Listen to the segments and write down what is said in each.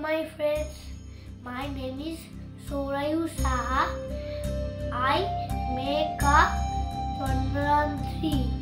my friends. My name is Sorayu Saha. I make a 103.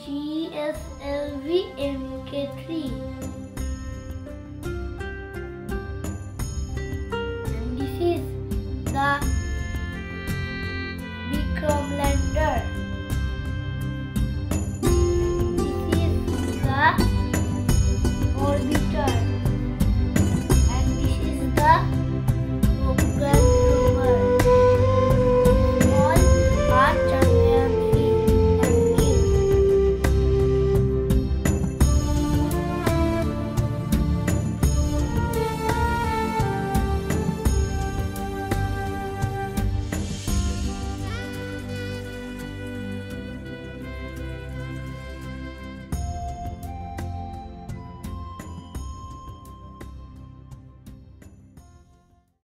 GSLV MK3.